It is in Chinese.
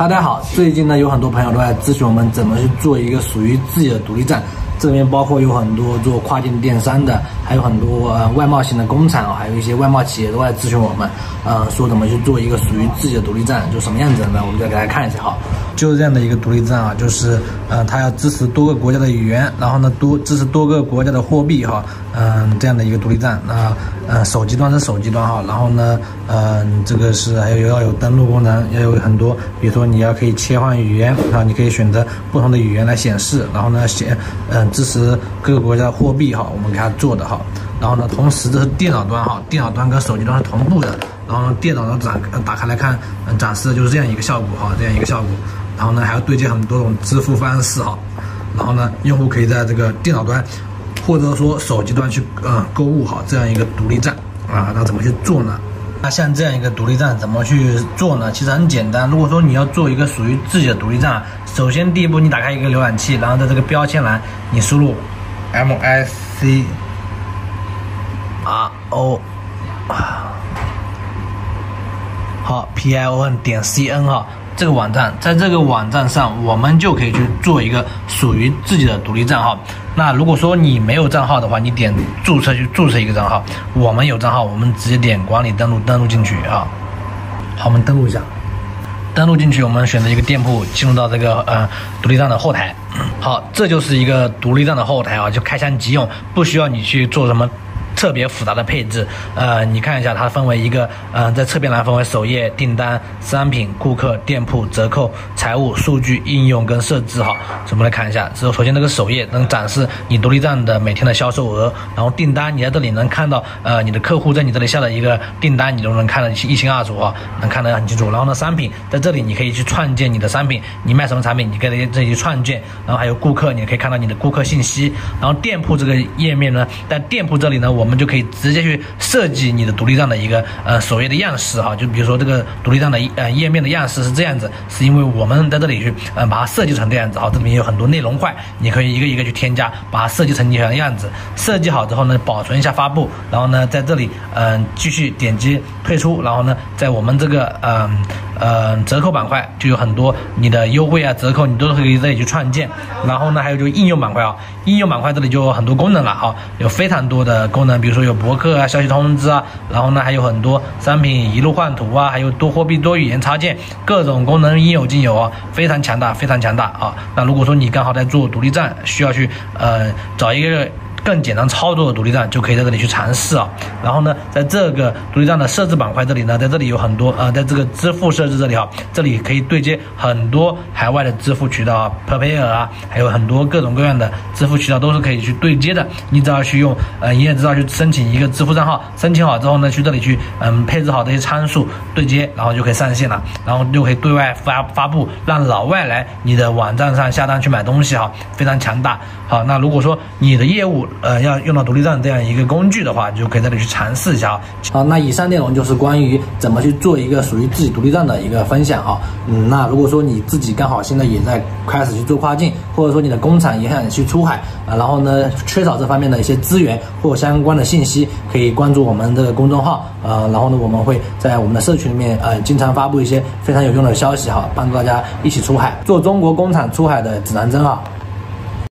大家好，最近呢有很多朋友都在咨询我们怎么去做一个属于自己的独立站。这里面包括有很多做跨境电商的，还有很多呃外贸型的工厂，还有一些外贸企业都在咨询我们，呃，说怎么去做一个属于自己的独立站，就什么样子的呢？我们再给大家看一下哈，就是这样的一个独立站啊，就是呃，它要支持多个国家的语言，然后呢多支持多个国家的货币哈，嗯，这样的一个独立站。那呃，手机端是手机端哈，然后呢，嗯，这个是还有要有登录功能，要有很多，比如说你要可以切换语言啊，你可以选择不同的语言来显示，然后呢显嗯。支持各个国家的货币哈，我们给它做的哈。然后呢，同时这是电脑端哈，电脑端跟手机端是同步的。然后呢电脑端展打开来看，嗯，展示的就是这样一个效果哈，这样一个效果。然后呢，还要对接很多种支付方式哈。然后呢，用户可以在这个电脑端或者说手机端去嗯购物哈，这样一个独立站啊，那怎么去做呢？那像这样一个独立站怎么去做呢？其实很简单。如果说你要做一个属于自己的独立站，首先第一步你打开一个浏览器，然后在这个标签栏你输入 m i c r o，好 p i o n 点 c n 哈。这个网站，在这个网站上，我们就可以去做一个属于自己的独立账号。那如果说你没有账号的话，你点注册去注册一个账号。我们有账号，我们直接点管理登录，登录进去啊。好，我们登录一下。登录进去，我们选择一个店铺，进入到这个呃独立站的后台。好，这就是一个独立站的后台啊，就开箱即用，不需要你去做什么。特别复杂的配置，呃，你看一下，它分为一个，呃，在侧边栏分为首页、订单、商品、顾客、店铺、折扣、财务、数据、应用跟设置哈。我们来看一下，首首先这个首页能展示你独立站的每天的销售额，然后订单你在这里能看到，呃，你的客户在你这里下的一个订单，你都能看得一清二楚哈，能看得很清楚。然后呢，商品在这里你可以去创建你的商品，你卖什么产品，你可以这里去创建。然后还有顾客，你可以看到你的顾客信息。然后店铺这个页面呢，在店铺这里呢，我们我们就可以直接去设计你的独立站的一个呃首页的样式哈，就比如说这个独立站的呃页面的样式是这样子，是因为我们在这里去呃把它设计成这样子哈，这里面有很多内容块，你可以一个一个去添加，把它设计成你想要的样子。设计好之后呢，保存一下发布，然后呢在这里嗯继续点击退出，然后呢在我们这个嗯呃折扣板块就有很多你的优惠啊折扣你都可以在这里去创建。然后呢还有就应用板块啊，应用板块这里就有很多功能了哈，有非常多的功能，比如说有博客啊、消息通知啊，然后呢还有很多商品一路换图啊，还有多货币、多语言插件，各种功能应有尽有啊，非常强大，非常强大啊。那如果说你刚好在做独立站，需要去呃找一个。更简单操作的独立站就可以在这里去尝试啊。然后呢，在这个独立站的设置板块这里呢，在这里有很多呃，在这个支付设置这里啊，这里可以对接很多海外的支付渠道啊，PayPal 啊，还有很多各种各样的支付渠道都是可以去对接的。你只要去用呃营业执照去申请一个支付账号，申请好之后呢，去这里去嗯配置好这些参数对接，然后就可以上线了，然后就可以对外发发布，让老外来你的网站上下单去买东西哈，非常强大。好，那如果说你的业务呃，要用到独立站这样一个工具的话，就可以在这里去尝试一下啊。好，那以上内容就是关于怎么去做一个属于自己独立站的一个分享啊。嗯，那如果说你自己刚好现在也在开始去做跨境，或者说你的工厂也想去出海啊，然后呢缺少这方面的一些资源或相关的信息，可以关注我们的公众号啊，然后呢我们会在我们的社群里面呃经常发布一些非常有用的消息哈，帮助大家一起出海，做中国工厂出海的指南针啊。